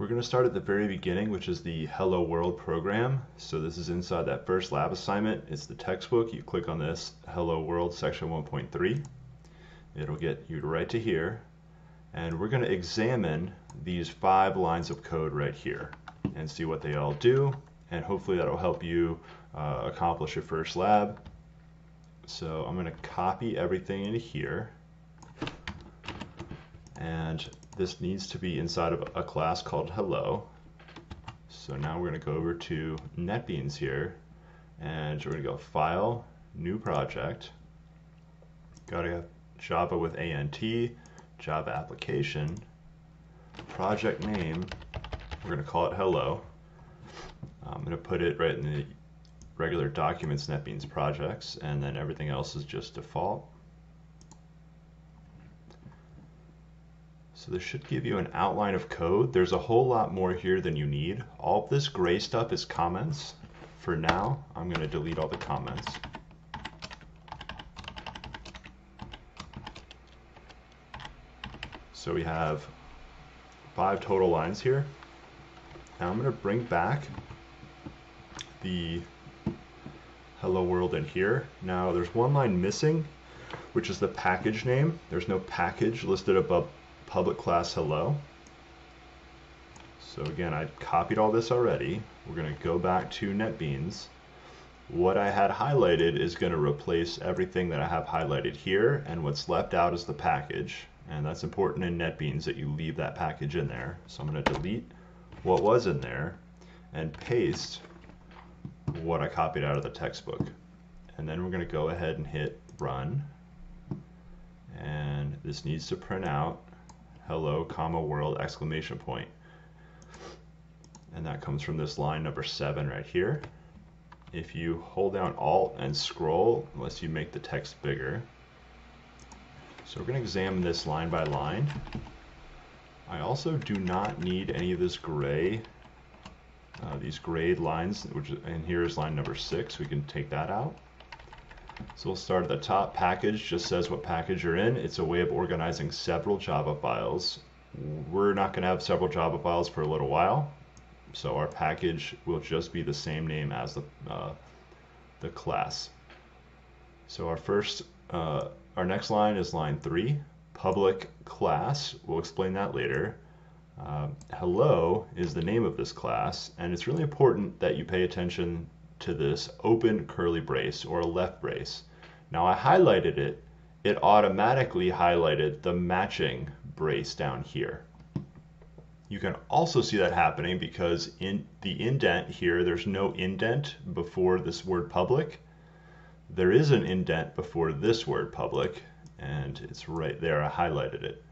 We're going to start at the very beginning, which is the Hello World program. So this is inside that first lab assignment. It's the textbook. You click on this Hello World section 1.3. It'll get you right to here. And we're going to examine these five lines of code right here and see what they all do. And hopefully that'll help you uh, accomplish your first lab. So I'm going to copy everything into here. And this needs to be inside of a class called hello. So now we're going to go over to NetBeans here and we're going to go File, New Project. Got to have Java with ANT, Java Application, project name, we're going to call it hello. I'm going to put it right in the regular documents NetBeans projects and then everything else is just default. So this should give you an outline of code. There's a whole lot more here than you need. All this gray stuff is comments. For now, I'm going to delete all the comments. So we have five total lines here. Now I'm going to bring back the hello world in here. Now there's one line missing, which is the package name. There's no package listed above public class hello. So again, I copied all this already. We're going to go back to NetBeans. What I had highlighted is going to replace everything that I have highlighted here, and what's left out is the package. And that's important in NetBeans that you leave that package in there. So I'm going to delete what was in there and paste what I copied out of the textbook. And then we're going to go ahead and hit run. And this needs to print out hello, comma, world, exclamation point. And that comes from this line number seven right here. If you hold down Alt and scroll, unless you make the text bigger. So we're going to examine this line by line. I also do not need any of this gray, uh, these grayed lines, which and here is line number six. We can take that out. So we'll start at the top. Package just says what package you're in. It's a way of organizing several Java files. We're not going to have several Java files for a little while. So our package will just be the same name as the, uh, the class. So our first, uh, our next line is line three, public class. We'll explain that later. Uh, hello is the name of this class, and it's really important that you pay attention to this open curly brace or a left brace. Now I highlighted it, it automatically highlighted the matching brace down here. You can also see that happening because in the indent here, there's no indent before this word public. There is an indent before this word public, and it's right there, I highlighted it.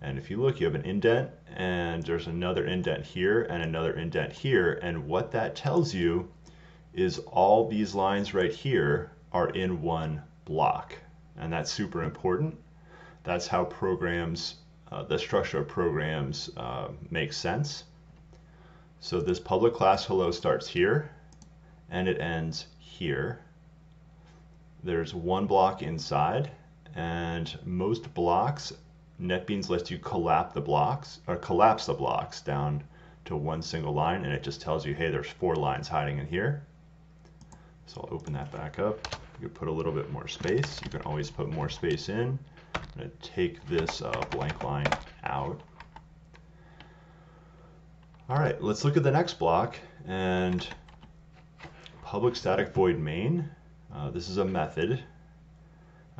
And if you look, you have an indent, and there's another indent here, and another indent here, and what that tells you is all these lines right here are in one block. And that's super important. That's how programs, uh, the structure of programs uh, makes sense. So this public class hello starts here and it ends here. There's one block inside and most blocks, NetBeans lets you collapse the blocks or collapse the blocks down to one single line and it just tells you, hey, there's four lines hiding in here. So I'll open that back up. You can put a little bit more space. You can always put more space in. I'm going to take this uh, blank line out. All right, let's look at the next block and public static void main. Uh, this is a method.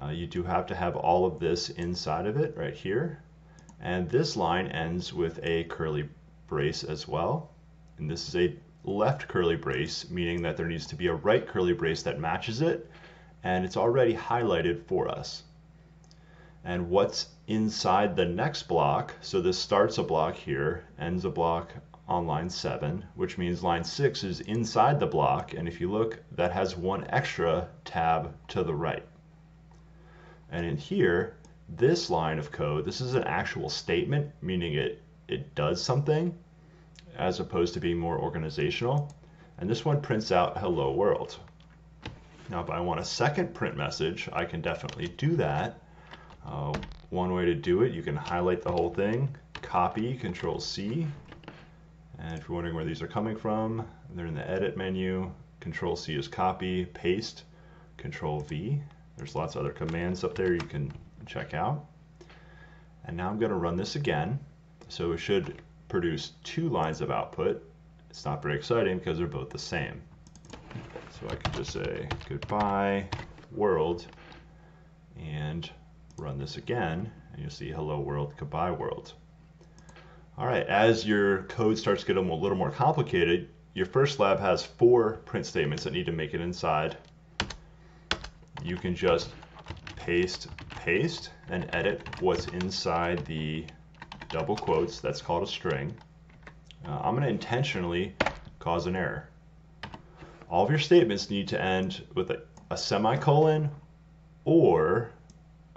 Uh, you do have to have all of this inside of it right here. And this line ends with a curly brace as well. And this is a left curly brace, meaning that there needs to be a right curly brace that matches it, and it's already highlighted for us. And what's inside the next block, so this starts a block here, ends a block on line 7, which means line 6 is inside the block, and if you look, that has one extra tab to the right. And in here, this line of code, this is an actual statement, meaning it, it does something, as opposed to being more organizational. And this one prints out hello world. Now if I want a second print message, I can definitely do that. Uh, one way to do it, you can highlight the whole thing, copy, control C, And if you're wondering where these are coming from, they're in the edit menu. Control C is copy, paste, Control V. There's lots of other commands up there you can check out. And now I'm going to run this again. So it should produce two lines of output. It's not very exciting because they're both the same. So I can just say goodbye world and run this again and you'll see hello world, goodbye world. All right, as your code starts to get a little more complicated, your first lab has four print statements that need to make it inside. You can just paste, paste, and edit what's inside the double quotes. That's called a string. Uh, I'm going to intentionally cause an error. All of your statements need to end with a, a semicolon or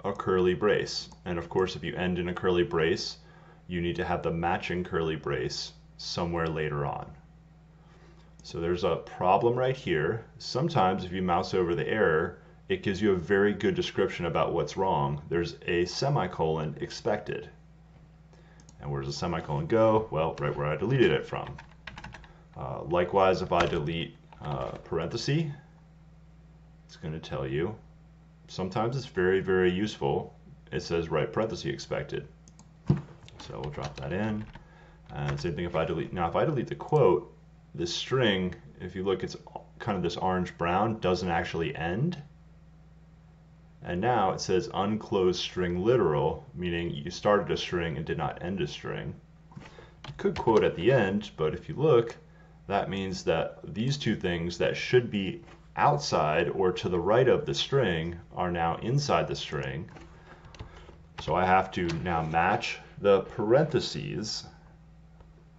a curly brace. And of course, if you end in a curly brace, you need to have the matching curly brace somewhere later on. So there's a problem right here. Sometimes if you mouse over the error, it gives you a very good description about what's wrong. There's a semicolon expected. And where does the semicolon go? Well, right where I deleted it from. Uh, likewise, if I delete uh, parenthesis, it's going to tell you. Sometimes it's very, very useful. It says right parenthesis expected. So we'll drop that in. And same thing if I delete. Now, if I delete the quote, this string, if you look, it's kind of this orange brown, doesn't actually end. And now it says unclosed string literal, meaning you started a string and did not end a string. You could quote at the end, but if you look, that means that these two things that should be outside or to the right of the string are now inside the string. So I have to now match the parentheses,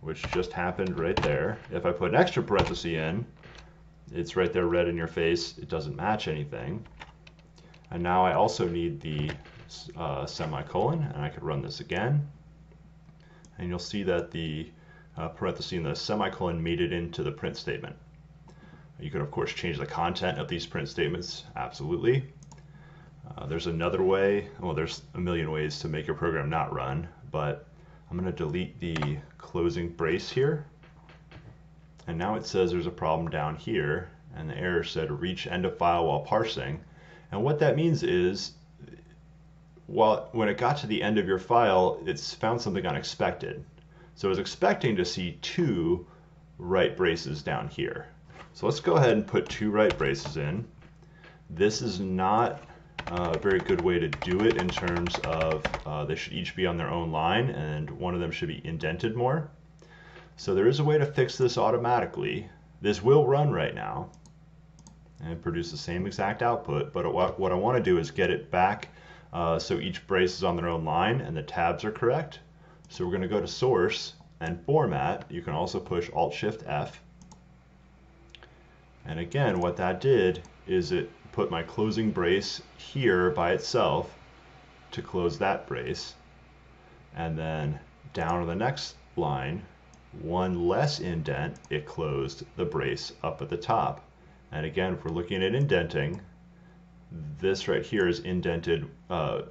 which just happened right there. If I put an extra parenthesis in, it's right there red in your face. It doesn't match anything. And now I also need the uh, semicolon, and I could run this again. And you'll see that the uh, parenthesis and the semicolon made it into the print statement. You can, of course, change the content of these print statements, absolutely. Uh, there's another way, well, there's a million ways to make your program not run, but I'm going to delete the closing brace here. And now it says there's a problem down here, and the error said reach end of file while parsing. And what that means is, while, when it got to the end of your file, it's found something unexpected. So I was expecting to see two right braces down here. So let's go ahead and put two right braces in. This is not a very good way to do it in terms of uh, they should each be on their own line and one of them should be indented more. So there is a way to fix this automatically. This will run right now and produce the same exact output, but what, I want to do is get it back uh, so each brace is on their own line and the tabs are correct. So we're going to go to source and format. You can also push Alt Shift F. And again, what that did is it put my closing brace here by itself to close that brace. And then down to the next line, one less indent, it closed the brace up at the top. And again, if we're looking at indenting, this right here is indented, uh,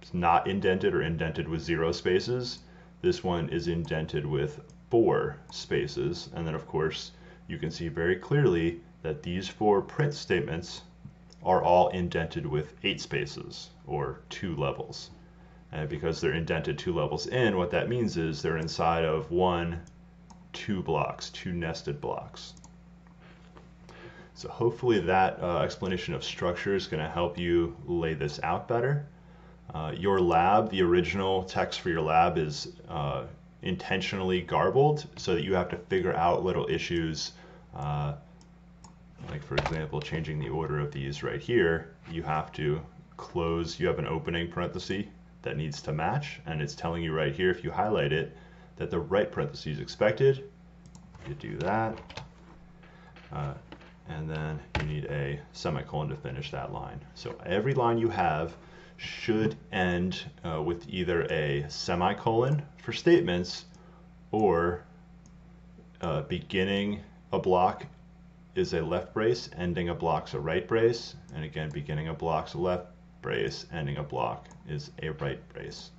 it's not indented or indented with zero spaces. This one is indented with four spaces. And then of course, you can see very clearly that these four print statements are all indented with eight spaces or two levels. And because they're indented two levels in, what that means is they're inside of one, two blocks, two nested blocks. So hopefully that uh, explanation of structure is going to help you lay this out better. Uh, your lab, the original text for your lab is uh, intentionally garbled so that you have to figure out little issues uh, like for example changing the order of these right here. You have to close you have an opening parenthesis that needs to match and it's telling you right here if you highlight it that the right parenthesis is expected. You do that. Uh, and then you need a semicolon to finish that line. So every line you have should end uh, with either a semicolon for statements or uh, beginning a block is a left brace, ending a block's a right brace, and again, beginning a block's a left brace, ending a block is a right brace.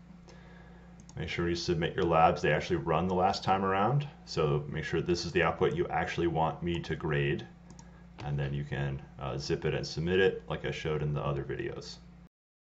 Make sure you submit your labs, they actually run the last time around. So make sure this is the output you actually want me to grade. And then you can uh, zip it and submit it like I showed in the other videos.